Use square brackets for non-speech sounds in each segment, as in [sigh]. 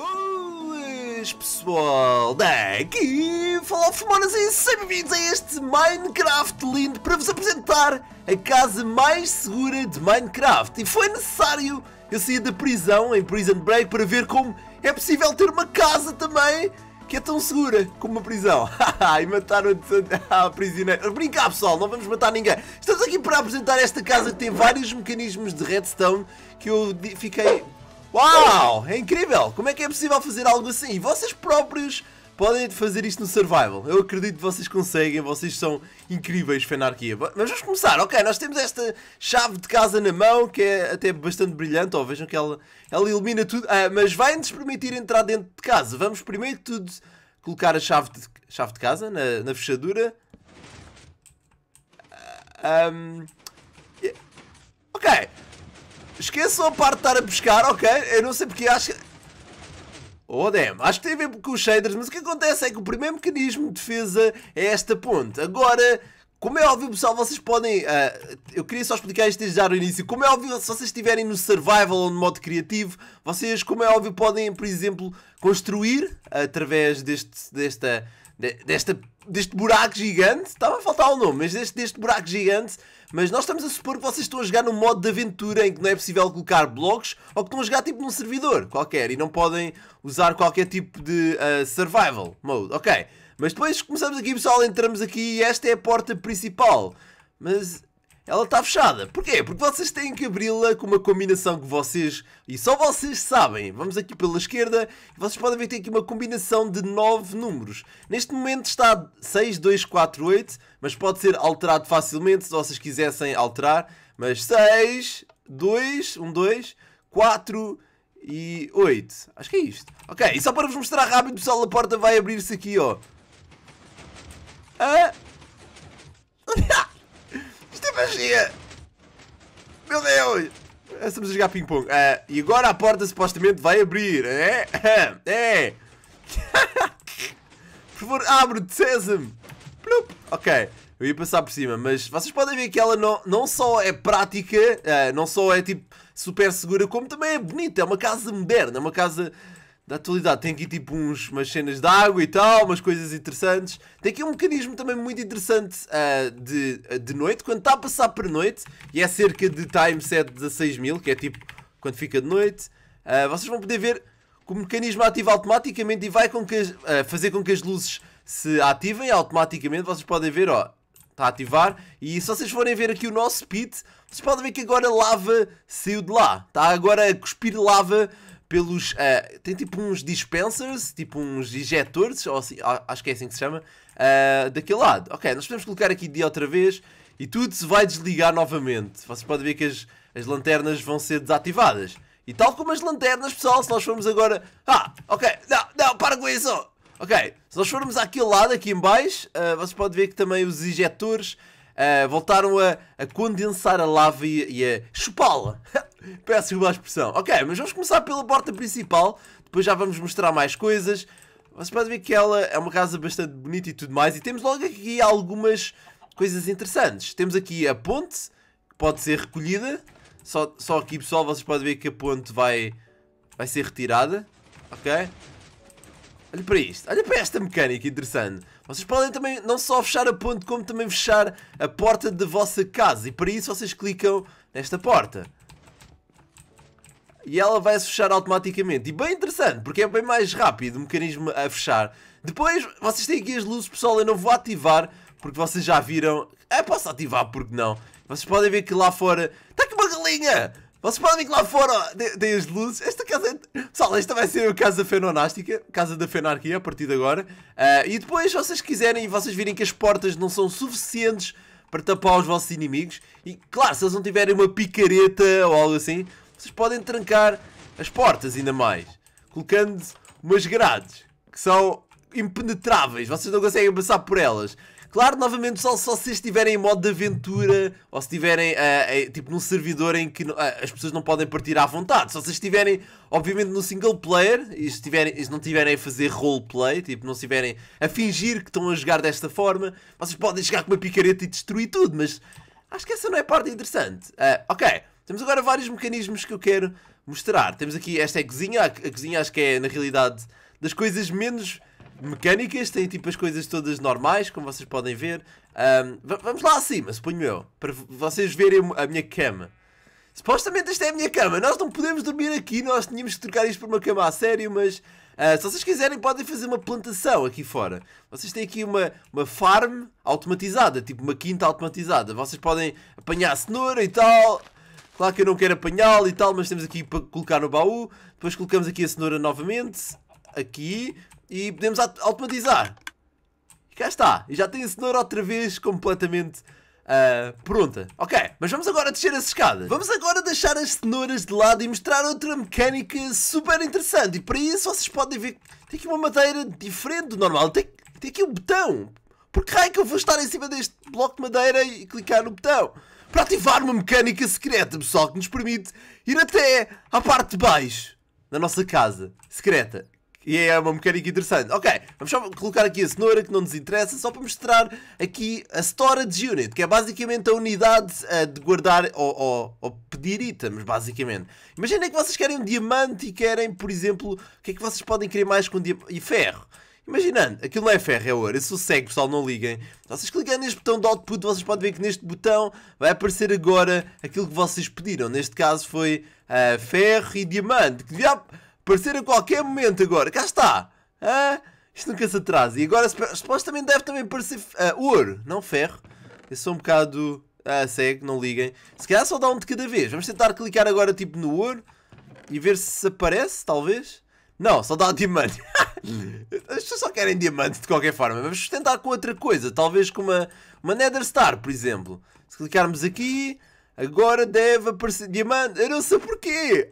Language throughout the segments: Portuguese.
Boas pessoal, daqui fala Fumonas e sejam bem-vindos a este Minecraft lindo para vos apresentar a casa mais segura de Minecraft e foi necessário eu sair da prisão em Prison Break para ver como é possível ter uma casa também que é tão segura como uma prisão. [laughs] e mataram a [laughs] prisioneira. Brincar pessoal, não vamos matar ninguém. Estamos aqui para apresentar esta casa que tem vários mecanismos de redstone que eu fiquei Uau! É incrível! Como é que é possível fazer algo assim? Vocês próprios podem fazer isto no Survival. Eu acredito que vocês conseguem, vocês são incríveis, Fenarquia. Mas vamos começar. Ok, nós temos esta chave de casa na mão, que é até bastante brilhante. Oh, vejam que ela, ela ilumina tudo. Ah, mas vai-nos permitir entrar dentro de casa. Vamos primeiro de tudo colocar a chave de, chave de casa na, na fechadura. Um, ok. Esqueçam a parte de estar a pescar, ok? Eu não sei porque acho que... Oh damn, acho que tem a ver com os shaders, mas o que acontece é que o primeiro mecanismo de defesa é esta ponte. Agora, como é óbvio, pessoal, vocês podem. Uh, eu queria só explicar isto desde já no início. Como é óbvio, se vocês estiverem no survival ou no modo criativo, vocês, como é óbvio, podem, por exemplo, construir através deste, desta, desta, deste buraco gigante. Estava a faltar o nome, mas deste, deste buraco gigante mas nós estamos a supor que vocês estão a jogar num modo de aventura em que não é possível colocar blocos ou que estão a jogar tipo num servidor qualquer e não podem usar qualquer tipo de uh, survival mode. Ok, mas depois começamos aqui pessoal, entramos aqui e esta é a porta principal. Mas ela está fechada. Porquê? Porque vocês têm que abri-la com uma combinação que vocês, e só vocês sabem. Vamos aqui pela esquerda e vocês podem ver que tem aqui uma combinação de 9 números. Neste momento está 6, 2, 4, 8, mas pode ser alterado facilmente se vocês quisessem alterar. Mas 6, 2, 1, 2, 4 e 8. Acho que é isto. Ok, e só para vos mostrar rápido, pessoal, a porta vai abrir-se aqui, ó. Ah! [laughs] magia! Meu Deus! Estamos a jogar ping-pong. Uh, e agora a porta supostamente vai abrir. É? [laughs] É! [laughs] por favor, abre-te, sésamo! Ok, eu ia passar por cima, mas vocês podem ver que ela não, não só é prática, uh, não só é tipo super segura, como também é bonita. É uma casa moderna, é uma casa da atualidade. Tem aqui tipo uns, umas cenas de água e tal, umas coisas interessantes. Tem aqui um mecanismo também muito interessante uh, de, uh, de noite, quando está a passar para noite, e é cerca de time set 16 mil, que é tipo quando fica de noite. Uh, vocês vão poder ver que o mecanismo ativa automaticamente e vai com que as, fazer com que as luzes se ativem automaticamente. Vocês podem ver, ó, está a ativar. E se vocês forem ver aqui o nosso pit, vocês podem ver que agora lava saiu de lá. Está agora a cuspir lava pelos. Uh, tem tipo uns dispensers, tipo uns injetores, ou assim, acho que é assim que se chama, uh, daquele lado. Ok, nós podemos colocar aqui de outra vez e tudo se vai desligar novamente. Vocês podem ver que as, as lanternas vão ser desativadas. E tal como as lanternas, pessoal, se nós formos agora. Ah, ok, não, não, para com isso! Ok, se nós formos àquele lado, aqui em baixo, uh, vocês podem ver que também os injetores uh, voltaram a, a, condensar a lava e, e a chupá-la. [laughs] Peço uma expressão. Ok, mas vamos começar pela porta principal. Depois já vamos mostrar mais coisas. Vocês podem ver que ela é uma casa bastante bonita e tudo mais. E temos logo aqui algumas coisas interessantes. Temos aqui a ponte, que pode ser recolhida. Só, só aqui, pessoal, vocês podem ver que a ponte vai, vai ser retirada. Ok? Olha para isto. Olha para esta mecânica interessante. Vocês podem também não só fechar a ponte, como também fechar a porta da vossa casa. E para isso vocês clicam nesta porta e ela vai se fechar automaticamente. E bem interessante, porque é bem mais rápido o mecanismo a fechar. Depois, vocês têm aqui as luzes, pessoal, eu não vou ativar, porque vocês já viram. É, posso ativar, porque não? Vocês podem ver que lá fora. Está aqui uma galinha! Vocês podem que lá fora tem as luzes. Esta casa. É... Pessoal, esta vai ser a casa fenonástica, casa da fenarquia, a partir de agora. Uh, e depois, se vocês quiserem e vocês virem que as portas não são suficientes para tapar os vossos inimigos, e claro, se eles não tiverem uma picareta ou algo assim, vocês podem trancar as portas ainda mais, colocando umas grades que são impenetráveis, vocês não conseguem passar por elas. Claro, novamente, só, só se estiverem em modo de aventura ou se estiverem uh, uh, tipo num servidor em que uh, as pessoas não podem partir à vontade. Se estiverem, obviamente, no single player e estiverem, e não estiverem a fazer roleplay, tipo, não estiverem a fingir que estão a jogar desta forma, vocês podem chegar com uma picareta e destruir tudo, mas acho que essa não é a parte interessante. ok. Temos agora vários mecanismos que eu quero mostrar. Temos aqui, esta é a cozinha, a cozinha acho que é na realidade das coisas menos mecânicas, tem tipo as coisas todas normais, como vocês podem ver. Um, vamos lá acima, suponho eu, para vocês verem a minha cama. Supostamente esta é a minha cama, nós não podemos dormir aqui, nós tínhamos que trocar isto por uma cama a sério, mas uh, se vocês quiserem podem fazer uma plantação aqui fora. Vocês têm aqui uma, uma farm automatizada, tipo uma quinta automatizada. Vocês podem apanhar cenoura e tal. Claro que eu não quero apanhá-lo e tal, mas temos aqui para colocar no baú. Depois colocamos aqui a cenoura novamente, aqui, e podemos automatizar. E cá está. E já tem a cenoura outra vez completamente uh, pronta. Ok, mas vamos agora descer as escadas. Vamos agora deixar as cenouras de lado e mostrar outra mecânica super interessante. E para isso vocês podem ver tem aqui uma madeira diferente do normal. Tem, tem aqui um botão. Por que raio que eu vou estar em cima deste bloco de madeira e clicar no botão? Para ativar uma mecânica secreta, pessoal, que nos permite ir até à parte de baixo da nossa casa secreta. E é uma mecânica interessante. Ok, vamos só colocar aqui a cenoura que não nos interessa, só para mostrar aqui a Storage Unit, que é basicamente a unidade uh, de guardar ou, ou, ou, pedir itens, basicamente. Imaginem que vocês querem um diamante e querem, por exemplo, o que é que vocês podem querer mais com diamante? E ferro. Imaginando, aquilo não é ferro, é ouro. Eu sou cego, pessoal, não liguem. Vocês clicando neste botão de output, vocês podem ver que neste botão vai aparecer agora aquilo que vocês pediram. Neste caso foi uh, ferro e diamante. Que devia aparecer a qualquer momento agora. Cá está. Ah, isto nunca se atrasa. E agora supostamente deve também aparecer uh, ouro, não ferro. Eu sou um bocado uh, cego, não liguem. Se calhar só dá um de cada vez. Vamos tentar clicar agora tipo no ouro e ver se aparece, talvez. Não, só dá diamante. [laughs] As pessoas só querem diamante de qualquer forma. Vamos tentar com outra coisa. Talvez com uma, uma Nether Star, por exemplo. Se clicarmos aqui, agora deve aparecer diamante. Eu não sei porquê.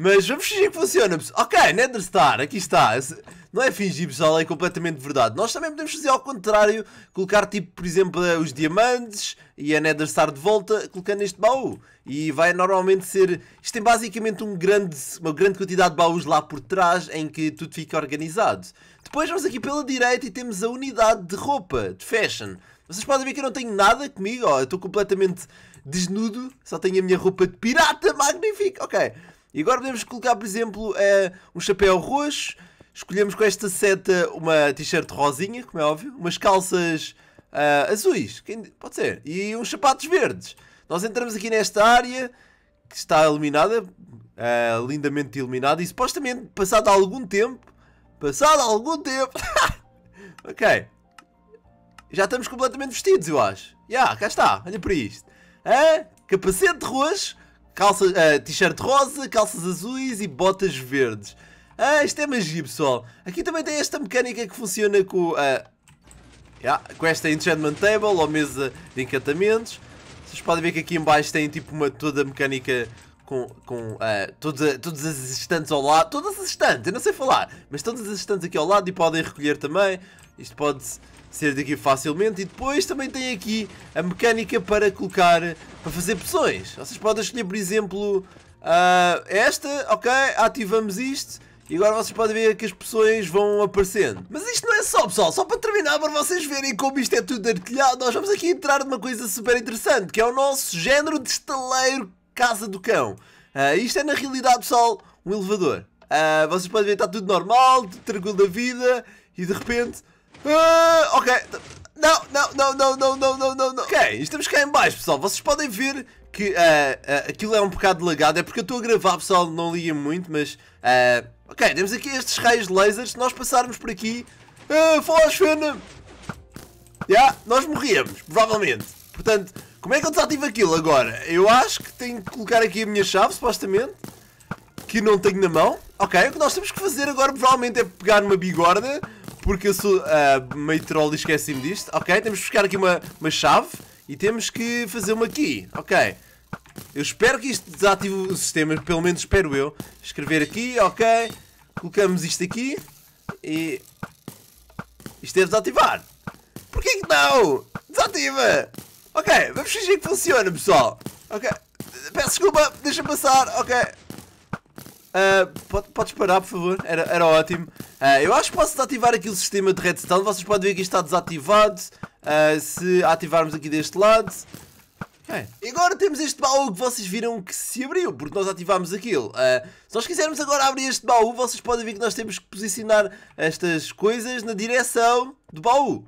Mas vamos fingir que funciona. Ok, Nether Star, aqui está. Não é fingir, pessoal, é completamente verdade. Nós também podemos fazer ao contrário, colocar tipo, por exemplo, os diamantes e a Nether Star de volta, colocando neste baú. E vai normalmente ser. Isto tem basicamente um grande, uma grande quantidade de baús lá por trás em que tudo fica organizado. Depois vamos aqui pela direita e temos a unidade de roupa, de fashion. Vocês podem ver que eu não tenho nada comigo, ó, eu estou completamente desnudo, só tenho a minha roupa de pirata, magnífico, ok. E agora podemos colocar, por exemplo, uh, um chapéu roxo. Escolhemos com esta seta uma t-shirt rosinha, como é óbvio. Umas calças uh, azuis, pode ser. E uns sapatos verdes. Nós entramos aqui nesta área que está iluminada, uh, lindamente iluminada. E supostamente, passado algum tempo, passado algum tempo, [laughs] ok, já estamos completamente vestidos, eu acho. Já, yeah, cá está, olha para isto. Uh, capacete roxo calça, uh, t-shirt rosa, calças azuis e botas verdes. Ah, isto é magia, pessoal. Aqui também tem esta mecânica que funciona com, uh, yeah, com esta enchantment table ou mesa de encantamentos. Vocês podem ver que aqui em baixo tem tipo uma toda mecânica com, com uh, todas, todas as estantes ao lado. Todas as estantes, eu não sei falar, mas todas as estantes aqui ao lado e podem recolher também. Isto pode ser daqui facilmente. E depois também tem aqui a mecânica para colocar, para fazer pressões. Vocês podem escolher, por exemplo, uh, esta, ok, ativamos isto. E agora vocês podem ver que as pressões vão aparecendo. Mas isto não é só, pessoal. Só para terminar, para vocês verem como isto é tudo artilhado, nós vamos aqui entrar numa coisa super interessante, que é o nosso género de estaleiro Casa do Cão. Uh, isto é, na realidade, pessoal, um elevador. Uh, vocês podem ver que está tudo normal, tudo tranquilo da vida, e de repente Uh, ok. Não, não, não, não, não, não, não, não, não. Ok, estamos cá em baixo, pessoal. Vocês podem ver que uh, uh, aquilo é um bocado lagado. É porque eu estou a gravar, pessoal, não liguem muito, mas... Uh, ok, temos aqui estes raios de lasers. Se nós passarmos por aqui... Uh, Fosfena! Já, yeah, nós morríamos, provavelmente. Portanto, como é que eu desativo aquilo agora? Eu acho que tenho que colocar aqui a minha chave, supostamente. Que não tenho na mão. Ok, o que nós temos que fazer agora, provavelmente, é pegar numa bigorna porque eu sou uh, meio troll e esqueci-me disto. Ok, temos que buscar aqui uma, uma chave e temos que fazer uma key. Ok. Eu espero que isto desative o sistema, pelo menos espero eu. Escrever aqui, ok. Colocamos isto aqui e... Isto deve desativar. Porquê que não? Desativa! Ok, vamos fingir que funciona, pessoal. Ok. Peço desculpa, deixa passar, ok. Uh, pode, podes parar, por favor? Era, era ótimo. Uh, eu acho que posso desativar aqui o sistema de redstone. Vocês podem ver que isto está desativado. Uh, se ativarmos aqui deste lado. É. E agora temos este baú que vocês viram que se abriu, porque nós ativámos aquilo. Uh, se nós quisermos agora abrir este baú, vocês podem ver que nós temos que posicionar estas coisas na direção do baú.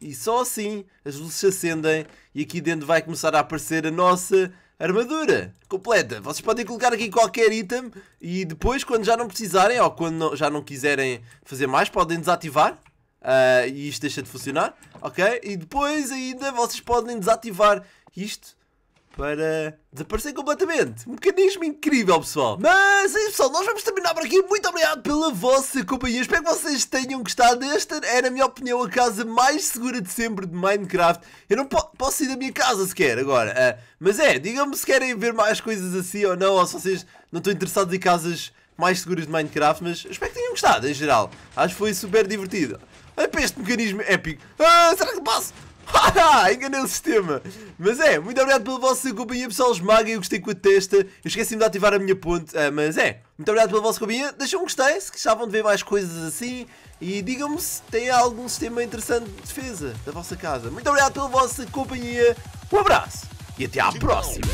E só assim as luzes se acendem e aqui dentro vai começar a aparecer a nossa armadura completa. Vocês podem colocar aqui qualquer item e depois, quando já não precisarem ou quando não, já não quiserem fazer mais, podem desativar. Uh, e isto deixa de funcionar, ok? E depois ainda vocês podem desativar isto para desaparecer completamente. Um mecanismo incrível, pessoal. Mas é isso, pessoal. Nós vamos terminar por aqui. Muito obrigado pela vossa companhia. Espero que vocês tenham gostado. Esta era, na minha opinião, a casa mais segura de sempre de Minecraft. Eu não po posso ir da minha casa sequer agora. Uh, mas é, digam-me se querem ver mais coisas assim ou não. Ou se vocês não estão interessados em casas mais seguras de Minecraft. Mas espero que tenham gostado, em geral. Acho que foi super divertido. Olha para este mecanismo épico. Ah, será que passo? Haha, [laughs] enganei o sistema. Mas é, muito obrigado pela vossa companhia, pessoal. Esmaga, eu gostei com a testa. Eu esqueci-me de ativar a minha ponte. Uh, mas é, muito obrigado pela vossa companhia. Deixem um gostei se gostavam de ver mais coisas assim. E digam-me se tem algum sistema interessante de defesa da vossa casa. Muito obrigado pela vossa companhia. Um abraço e até à próxima.